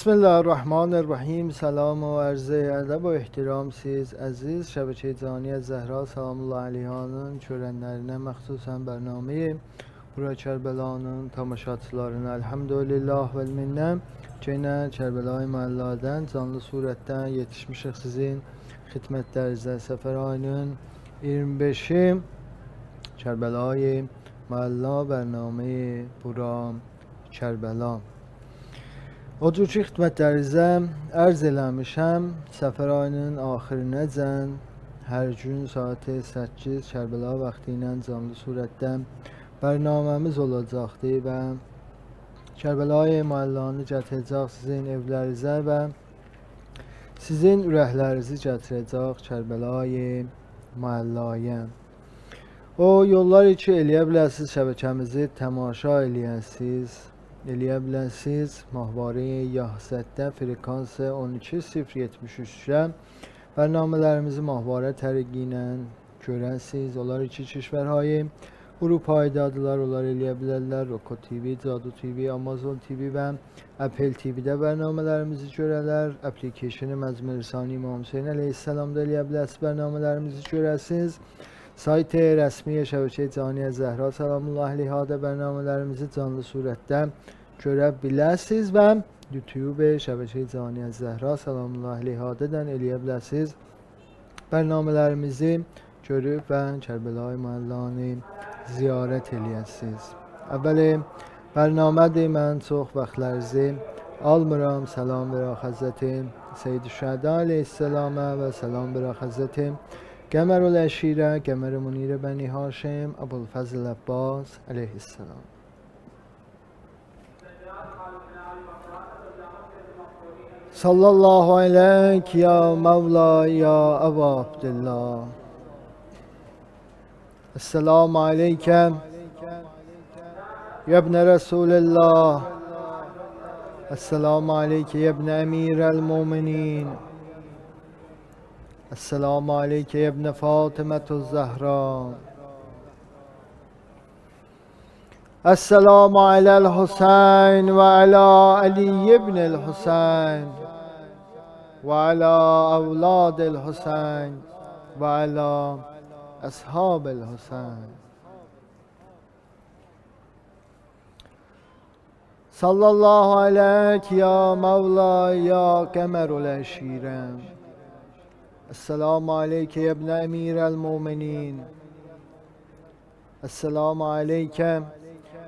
بسم الله الرحمن الرحیم. سلام و عرض ادب و احترام سیز عزیز. شب چیزانی از زهرا سلام الله علیهانون. چورنرنه مخصوصا برنامه برا چربلانون. تماشاتلارون الحمدلله و المنه چینه چربلای مالادن زنل صورتن. یتشم شخصیزین خدمت در زن سفر آنون. ایرم بشیم چربلای مالا برنامه برا چربلان O cür ki, xidmətlərinizə ərz eləmişəm, səfər ayının axirinəcən hər gün saat 8 Kərbəla vaxtı ilə canlı surətdə bərnaməmiz olacaqdır və Kərbəlayı müəllanı gətirəcək sizin evlərinizə və sizin ürəklərinizi gətirəcək Kərbəlayı müəllayə. O yollar ki, eləyə bilərsiniz şəbəkəmizi təmaşa eləyəsiniz Eləyə bilərsiniz, mahnı Yahsətdə frekansı 12073-də bərnamələrimizi mahnı tərqi ilə görəsiniz. Onlar iki kişvərhayi Avropadadırlar, onlar eləyə bilərlər. Roko TV, Cadu TV, Amazon TV və Apple TV-də bərnamələrimizi görələr. Application-i Məcmur Sani İmam Hüseyn əleyhissalam da eləyə bilərsiniz, bərnamələrimizi görəsiniz. Sayt rəsmi şəbəkə Caniyə Zəhra Salamullah Lihadə bərnamələrimizi canlı surətdə görə bilərsiniz və YouTube şəbəkə Caniyə Zəhra Salamullah Lihadədən eləyə bilərsiniz. Bərnamələrimizi görüb və Kərbəlayı müəllanı ziyarət eləyəsiniz. Əvvəli bərnamədir, mən çox vaxtlarınızı almıram. Salam verək Həzrəti Seyyid-i Şəhədə aleyhissalamə və salam verək Həzrəti قمر العشیره قمر منیر بنی هاشم ابوالفضل عباس علیه السلام. صلى الله عليك يا مولاي يا أبا عبد الله السلام عليك يا ابن رسول الله السلام عليك يا ابن أمير المؤمنين السلام علیک ابن فاطمت الزهرا. السلام علی الحسین و علی علی ابن الحسین و علی اولاد الحسین و علی اصحاب الحسین. صلی الله علیک یا مولا یا کمر الاشیرم السلام عليك يا ابن أمير المؤمنين. السلام عليك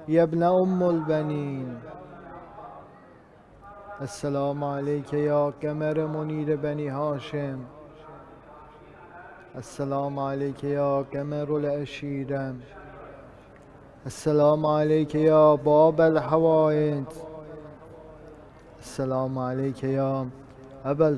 يا ابن أم البنين. السلام عليك يا قمر منير بني هاشم. السلام عليك يا قمر العشيرة السلام عليك يا باب الحوائج. السلام عليك يا أبا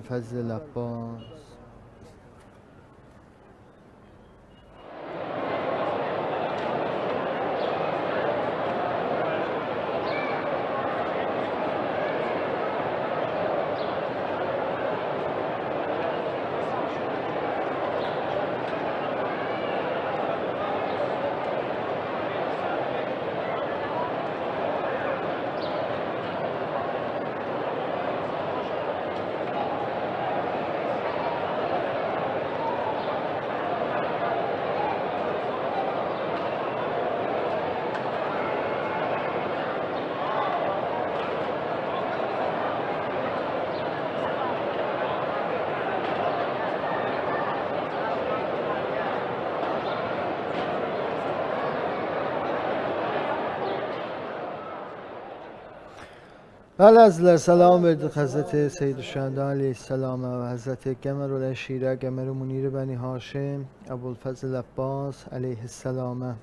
بله عزیزلر سلام بر حضرت سید شهدا علیه السلام و حضرت گمر و لشیره گمر و منیر بنی هاشم ابو الفضل عباس علیه السلام.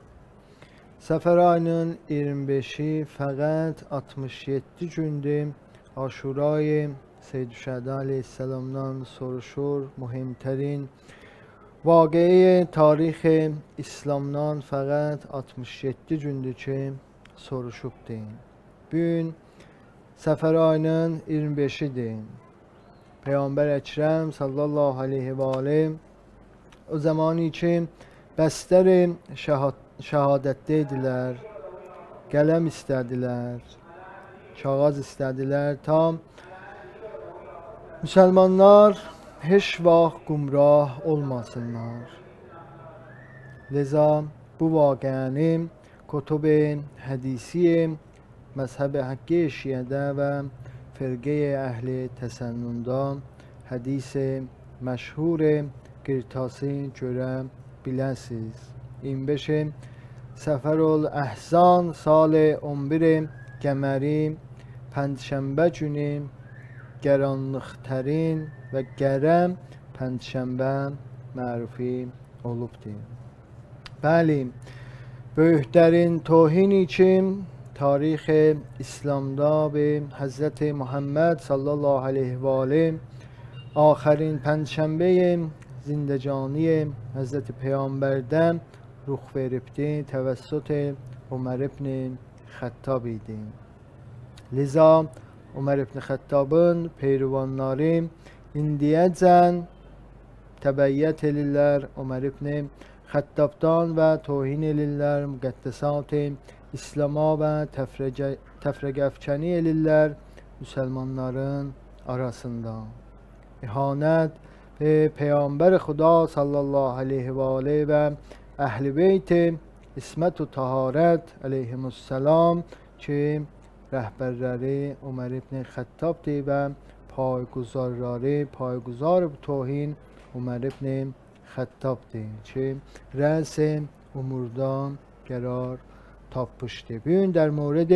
سفر آینن ایرم بشی فقط 67 جنده آشورای سید شهدا علیه السلام نان سرشور مهمترین. واقعه تاریخ اسلام نان فقط 67 جنده چه سرشوب دین بین Səfər ayının 25-idir. Peyğəmbər Əkrəm sallallahu aleyhi və aleyh o zamanı ki bəstər şəhadətdə idilər, qələm istədilər, kağız istədilər. Tam Müsəlmanlar heç vaxt gumrah olmasınlar. Leza bu vaqiəni kutub hədisi məzhəb haqqi şiədə və firqə əhli təsənnündə hədis məşhur qirtası görə biləsiz. 25 Səfərül Əhzan sal 11 Qəməri Pəncşənbə günü qaranlıqtərin və qərəm Pəncşənbə mərufi olubdur. Bəli, böyüklərin tohin için تاریخ اسلامداب حضرت محمد صلی الله علیه و آله. آخرین پنجشنبه زندجانی حضرت پیامبر دم رخ گرفته توسط عمر ابن خطاب دیدیم لذا عمر ابن پیروان ناریم، indiyəcən زن تبعیت لیلر عمر ابن خطابتان و توهین لیلر مقدسات İslam'a və təfrəqəfçəni elirlər müsəlmanların arasında. İhanət ve Peyğəmbər Xuda sallallahu aleyhi və aleyhi və əhl-i beyti İsmət-u Taharət aleyhimussalam ki, rəhbərləri Umar ibn Xəttabdir və پایگزاراری پایگزار توهین Umar ibn-i دین ki رأس اموردان قرار tapmıştı. Bugün در مورد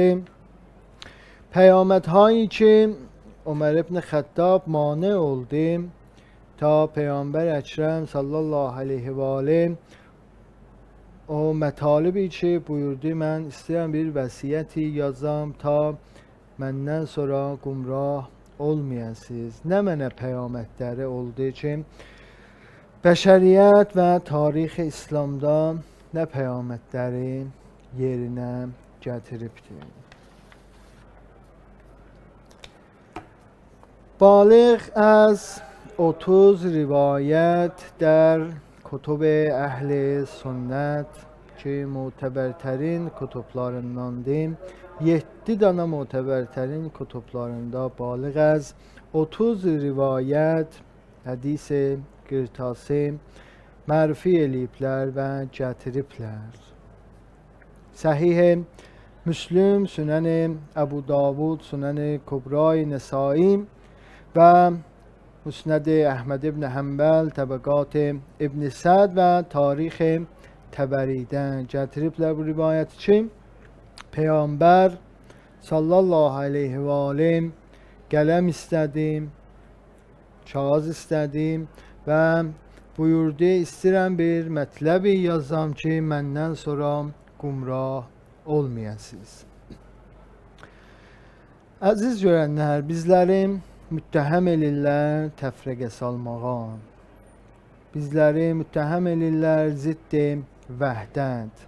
پیامدهایی که عمر ابن خطاب مانع oldu تا پیامبر اکرم صلی الله علیه و آله o mətalibi ki buyurdu mən istəyirəm bir vəsiyyəti yazam ta məndən sonra qumrah olmayasınız. Nə mənə peyamətləri oldu ki bəşəriyyət və tarix İslamda nə peyamətləri yerinə gətiribdir. بالغ از 30 روایت در کتب اهل سنت ki mötəbərtərin kutublarındandır. 7 dana mötəbərtərin kutublarında balıq az 30 rivayət hədis qırtası mərfi eləyiblər və gətiriblər. Səhih Müslüm, Sünən Əbu Davud, Sünən Kubray Nəsai و مسند احمد ابن حنبل طبقات ابن سعد و تاریخ تبریدن جتریب روایت چی؟ پیامبر صلی الله علیه و آله قلم istədim, kağız istədim və buyurdu istəyirəm bir mətləbi yazam ki, məndən sonra gumrah olmayasınız. Əziz görənlər, bizləri müttəhəm elirlər təfriqə salmağa. Bizləri müttəhəm elirlər ziddi vəhdət.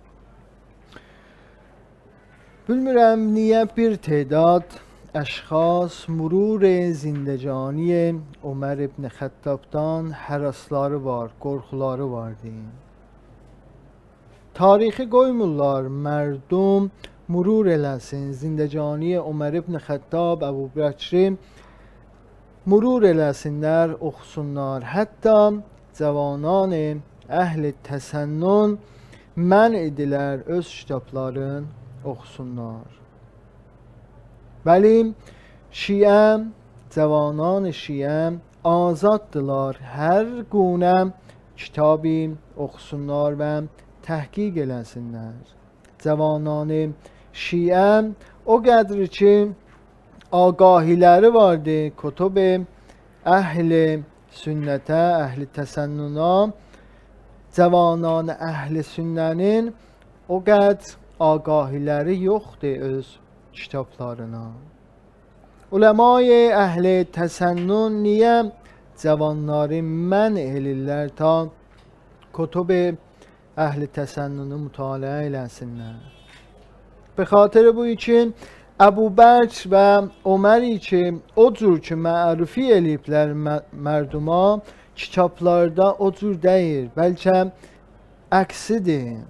Bilmirəm niyə bir tədad əşxas murur zindəcani Ömər ibn Xəttabdan hərasları var, qorxuları var deyim Tarixi qoymurlar mərdum murur eləsin zindəcani Ömər ibn Xəttab, Əbu Bəkri مرور eləsinlər, oxusunlar. Hətta cavanان əhli təsənnun mən idilər öz kitabların oxusunlar. Bəli, şiəm, cavanان şiəm azaddılar. Hər qunə kitabı oxusunlar və təhqiq eləsinlər. Cavanani şiə o qədri ki, aqahiləri vardı, kutub-i əhli sünnətə, əhli təsənnuna, cavanani əhli sünnənin o qədr aqahiləri yoxdur öz kitablarına. Uləmay-i əhli təsənnun niyə cavanları mən elirlər ta kutub-i əhli təsənnunu mütaliə eləsinlər. Be xatir bu üçün Əbu Bəkr və Öməri ki, o cür ki, mərufی eləyiblər mərduma, kitablarda o cür deyil, bəlkə əksidir.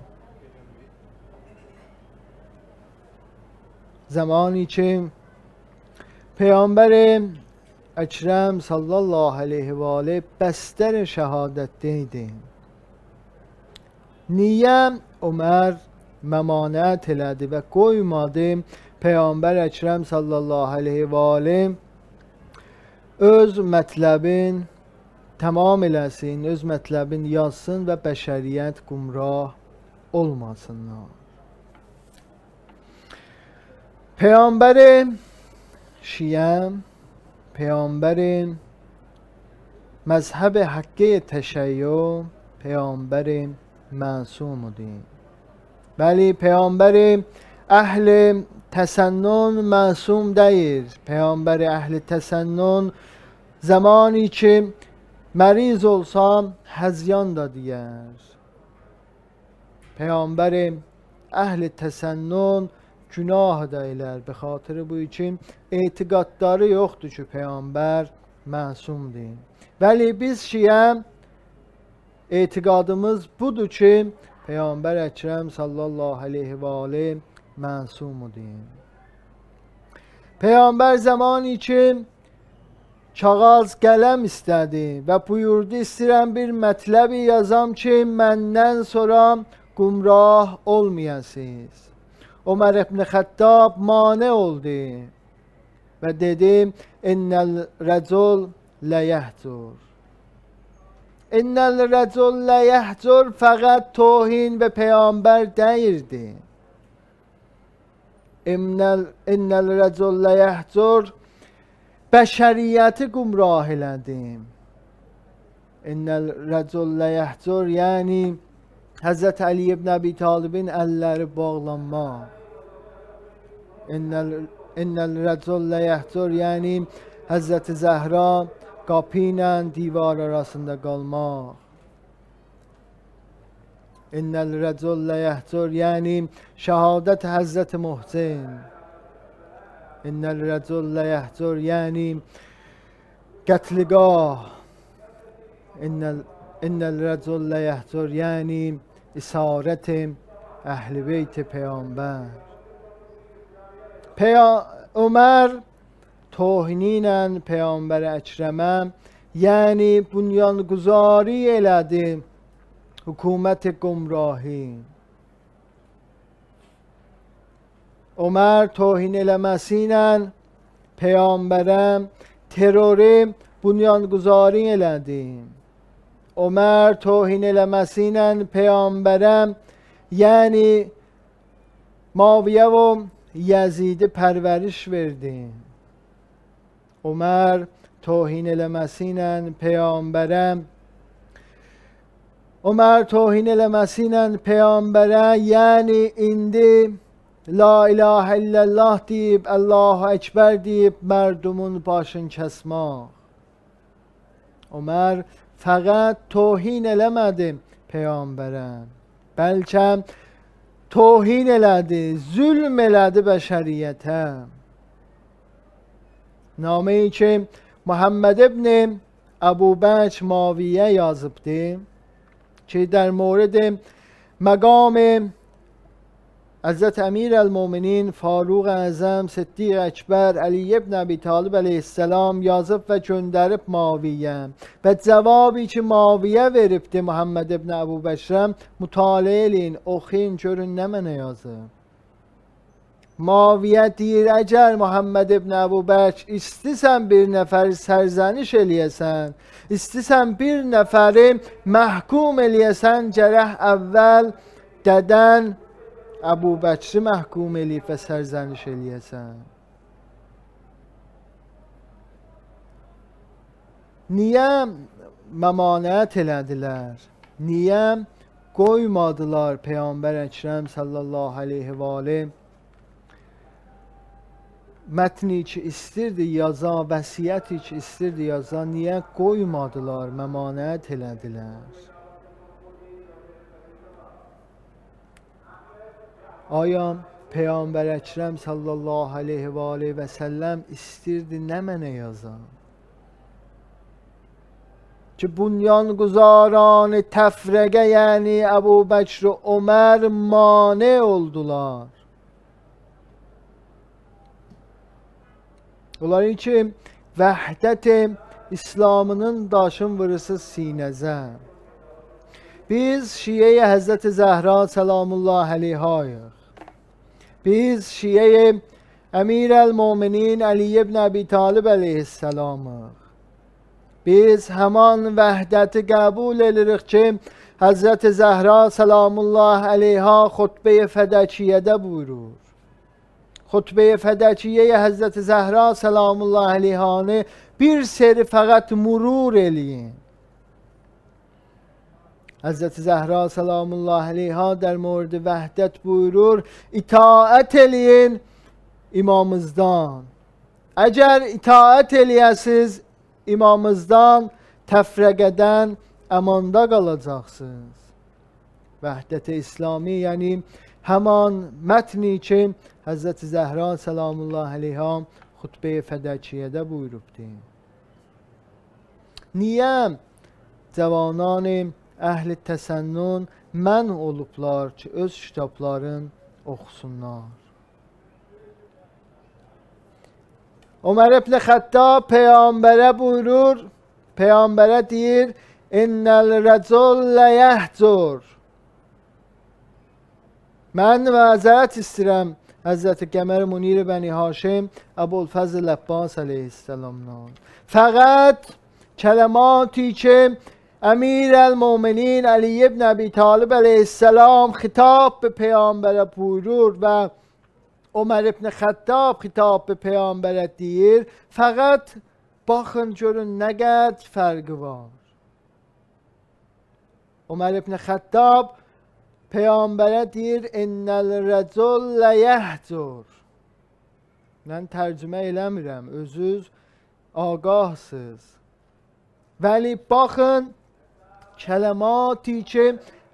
Zamani ki, Peyğəmbər Əkrəm sallallahu aleyhi və aleyh bəstər şəhadətdə idi. Niyə Ömər məmanət elədi və qoymadı Peyğəmbər Əkrəm sallallahu aleyhi və aleyh öz mətləbin tamam eləsin, öz mətləbin yazsın və bəşəriyyət qumrah olmasınlar. Peyğəmbəri şiyəm, Peyğəmbəri məzhəb haqqı təşəyyü, Peyğəmbəri məsumudur. Bəli, Peyğəmbəri əhli təsənnun məsum deyil. Peyğəmbəri əhli təsənnun zamani ki meriz olsam həzyan da deyər. Peyğəmbəri əhli təsənnun günah da elər. Be xatirə bu üçün etiqadları yoxdur ki, Peyğəmbər məsumdur. Bəli, biz şiə etiqadımız budur ki, Peyğəmbər Əkrəm sallallahu aleyhi və aleyh məsumudur. Peyğəmbər zamanı ki kağız qələm istədi və buyurdu istəyirəm bir mətləbi yazam ki, məndən sonra gumrah olmayasınız. Ömər ibn Xəttab mane oldu və dedi: "İnnel rəcul la yahzur." ان الرجل لا يحضر فقط توهین به پیامبر دیرده ان الرجل لا يحضر بشریت گمراه لنده ان الرجل لا يحضر یعنی حضرت علی ابن ابی طالب این الار باغلما ان الرجل لا يهجر یعنی حضرت زهرا Kapinen divar arasında kalmak. İnnel recul leyehcur yani şehadet Hazreti Muhsin. İnnel recul leyehcur yani katligah. İnnel innel recul leyehcur yani اسارت اهل بیت پیامبر پیا عمر توهینینن پیامبر اکرمه. یعنی بنیانگذاری الادی حکومت گمراهی. عمر توهین لمسینن پیامبرم تروری بنیانگذاری الادی. عمر توهین لمسینن پیامبرم یعنی ماویه و یزید پرورش بردیم عمر توهین لمسینن پیامبرم. عمر توهین لمسینن پیامبره یعنی ایندی لا اله الا الله دیب الله اکبر دیب مردمون باشن چسما. عمر فقط توهین لمده پیامبرم. بلکه توهین لده ظلم لده بشریتم. نامه ای که محمد ابن ابوبکر ماویه یازبده که در مورد مقام عزت امیر المومنین فاروق اعظم صدیق اکبر علی ابن ابی طالب علیه السلام یازب و جندرب ماویه. و جوابی که ماویه ورفته محمد ابن ابو بشرم مطالعه لین اخین جور نمنه یازب ماویت دیر اجر محمد ابن ابو بچ استیسن بیر نفر سرزنش الیسن. استیسن بیر نفر محکوم الیسن جرح اول ددن ابو بچ محکوم الیف سرزنش الیسن. نیم ممانعت لدلر. نیم قوی مادلار پیامبر اکرم صلی الله علیه و آله mətni ki istirdi yaza, vəsiyyəti ki istirdi yaza, niyə qoymadılar, məmanət elədilər? Aya Peyğəmbər Əkrəm sallallahu aleyhi və aleyhi və səlləm istirdi nə mənə yazam? Ki bunyan guzaranı təfrəqə yəni Əbu Bəkr Ömər mane oldular. Onların ki vəhdət İslamının daşın vırısı sinəzə. Biz Şiye Həzrəti Zəhra səlamullah əleyhayıq. Biz Şiye Əmir əl-Mominin Əli ibn Əbi Talib əleyhissalamıq. Biz həman vəhdəti qəbul edirik ki, Həzrəti Zəhra səlamullah əleyha xutbə-i fədəkiyyədə buyurur. Xutbə-i fədəkiyyə Həzrəti Zəhra səlamullah əleyhanı bir seri fəqət murur eləyin. Həzrəti Zəhra səlamullah əleyha در مورد vəhdət buyurur, itaət eləyin imamımızdan. Əgər itaət eləyəsiz imamımızdan, təfrəqədən əmanda qalacaqsınız. Vəhdət-i İslami, yəni həman mətni ki, Həzrəti Zəhra səlamullah əleyha xutbə-i fədəkiyyədə buyurubdur. Niyə cavanان əhli təsənnun mən olublar ki, öz kitabların oxusunlar. Ömer ibn Xəttab peyğəmbərə buyurur, peyğəmbərə deyir: "İnnel rəcul la yahzur." من معذرت استیرم حضرت کمر منیر بنی هاشم ابوالفضل لباس علیه السلام نام. فقط کلماتی که امیر المومنین علی ابن ابی طالب علیه السلام خطاب به پیامبر پورور و عمر ابن خطاب خطاب به پیامبر دیر فقط با خنجر و نگد فرگوار عمر ابن خطاب Peyğəmbərə deyir: "İnnel rəculə yəhcur." Mən tərcümə eləmirəm. Özünüz ağahsınız. Vəli baxın kələmati ki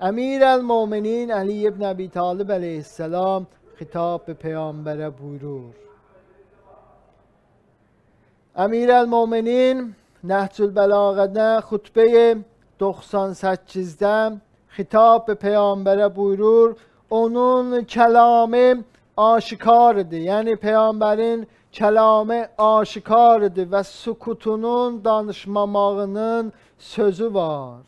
Əmirəl-Möminin Əli ibn Əbi Talib əleyhissalam xitab peyğəmbərə buyurur. Əmirəl-Möminin Nəhcül Bəlağədə xutbəyə 98-də خطاب به پیامبر بیرور اونون کلام آشکارده یعنی پیامبرین کلام آشکارده و سکوتونون دانشماماغنون سوزو وار.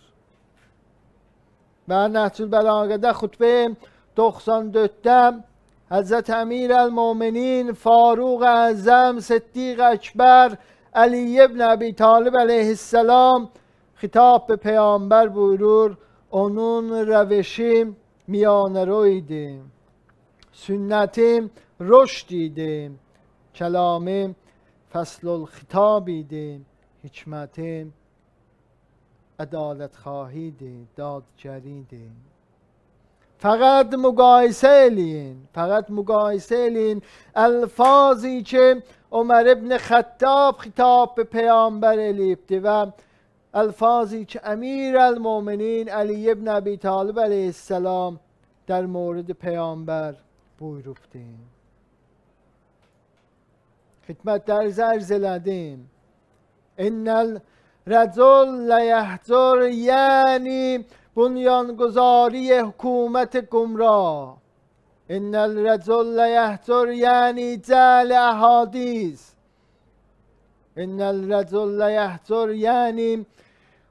و نهتون بلاغه ده خطبه 94 دم حضرت امیر المومنین فاروق اعظم صدیق اکبر علی ابن ابی طالب علیه السلام خطاب به پیامبر بیرور onun روشی میان روی دیم سنتی رشد دیم فصل الخطابی دیم حکمت عدالت خواهی دیم دادگری دیم فقط مقایسه فقط مقایسه الفاظی که عمر ابن خطاب خطاب به پیامبر لیبده و الفاظی که امیر المؤمنین علی ابن ابی طالب علیه السلام در مورد پیامبر buyurubdi. Xidmətlərinizi ərz elədim. İnnəl rəcul ləyəhzur yəni بنیانگذاری حکومت گمراه ان الرجل یحضر یعنی جعل احادیث ان الرجل یحضر یعنی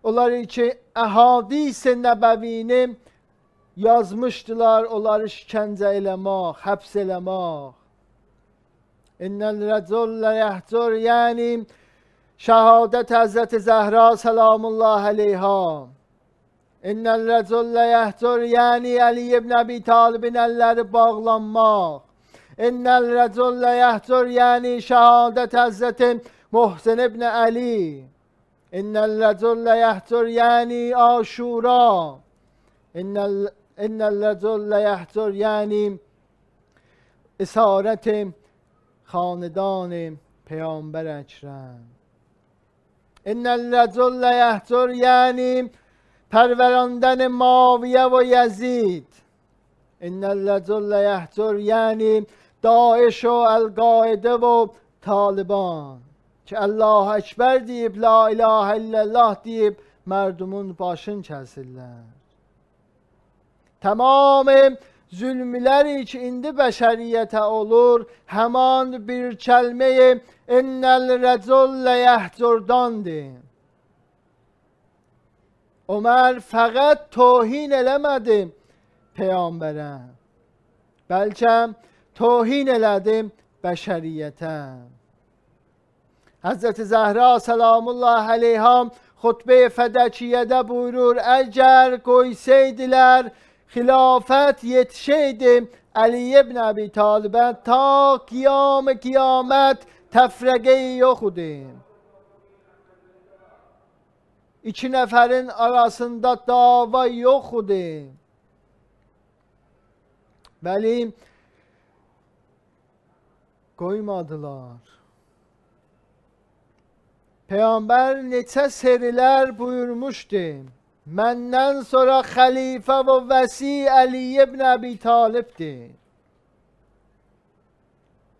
onları ki ahadis nəbəvini yazmışdılar, onları işkəncə eləmək, həbs eləmək. İnnəl rəcullə yəhcur, yəni şəhadət Həzrəti Zəhra səlamullah əleyha. İnnəl rəcullə yəhcur, yəni Əli ibn Əbi Talibin əlləri bağlanmaq. İnnəl rəcullə yəhcur, yəni şəhadət Həzrəti Muhsin ibn Əli. ان الرجل يحتر یعنی آشورا. ان ال... ان الرجل يحتر یعنی اسارت خاندان پیامبر اکرم. ان الرجل يحتر یعنی پروراندن ماویه و یزید. ان الرجل يحتر یعنی داعش و القاعده و طالبان. که Allah Ekber deyib, La ilahe illallah deyib, mərdumun başın kəsirlər. Tamam zülmləri ki indi bəşəriyyətə olur, həman bir kəlməyi innəl rəcullə yəhcurdandır. Ömər fəqət tohin eləmədi peyğəmbərə. Bəlkə tohin elədi bəşəriyyətə. Həzrəti Zəhra səlamullah əleyha xutbə fədəkiyyədə buyurur, əgər qoysaydilər xilafət yetişəydi Əli ibn Əbi Talibə ta qiyam qiyamət təfrəqəyi yox idi. İki nəfərin arasında dava yox idi. Bəli, qoymadılar. Peygamber neçə serilər buyurmuşdu. Məndən sonra xəlifə və vəsi Əli ibn Əbi Talibdir.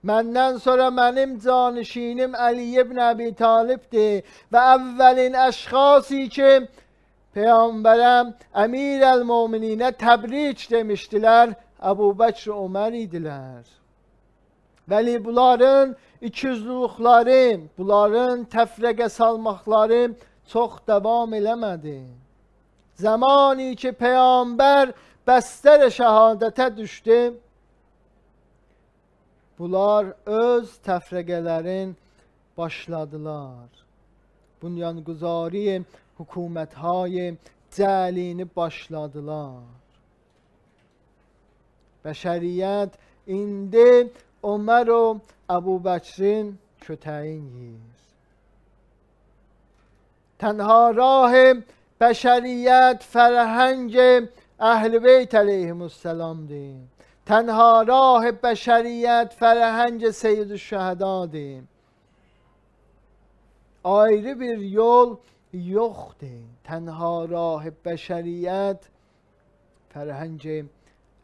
Məndən sonra mənim canişinim Əli ibn Əbi Talibdir və əvvəlin əşxası ki Peyğəmbərəm Əmir əl-Muminинə təbrik demişdilər, Əbu Bəkr Ömər idilər. Vəli bunların ikiyüzlülükləri, bunların təfrəqə salmaqları çox davam eləmədi. Zəmani ki, Peyğəmbər bəstər şəhadətə düşdü, bunlar öz təfrəqələrin başladılar. Bunyanguzari hükuməthayi cəlini başladılar. Bəşəriyyət indi عمر و ابو بچرین گیر تنها راه بشریت فرهنگ اهل بیت علیهم السلام دیم. تنها راه بشریت فرهنگ سید الشهدا دیم. آیره بیر یول دیم. تنها راه بشریت فرهنگ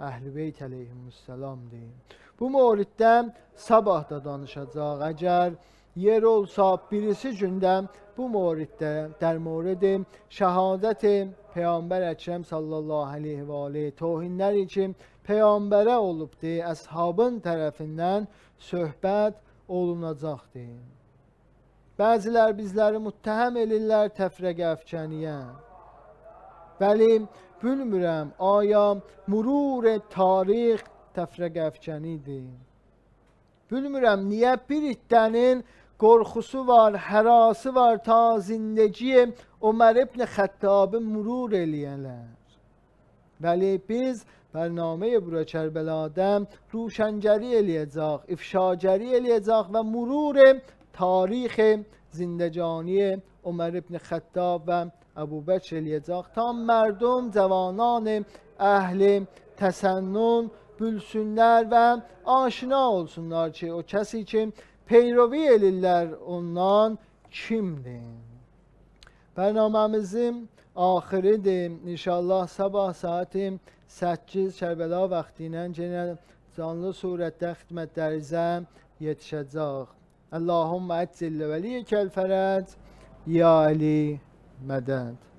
اهل بیت علیهم السلام دیم. Bu mövliddə sabah da danışacaq. Əgər yer olsa birisi gündə bu mövliddə dər mövlidi şəhadəti Peyğəmbər Əkrəm sallallahu əleyhi və ali tohinləri ki, peyğəmbərə olubdu, əshabın tərəfindən söhbət olunacaqdı. Bəzilər bizləri müttəhəm elirlər təfrəqə əfkəniyə. Bəli, bilmirəm, aya murur tarix tafraqəfkən idi. Bilmirəm niyə bir iddənin qorxusu var, hərası var ta zindəciyə Ömər ibn Xəttabı murur eləyənlər. Bəli, biz برنامه برو کربلادم روشنگری الیزاق افشاگری الیزاق و مرور تاریخ زندجانی عمر ابن خطاب و ابوبکر الیزاق تا مردم جوانان اهل تسنن bülsünlər və aşina olsunlar ki, o kəsi ki, peyrovi elirlər ondan kimdir? Bərnaməmizin axiridir. İnşallah sabah saati 8 Kərbəla vaxtı ilə yenə canlı surətdə xidmətlərinizə yetişəcək. Allahumma əccillə vəliyyəkəl fərəc, ya Ali mədəd.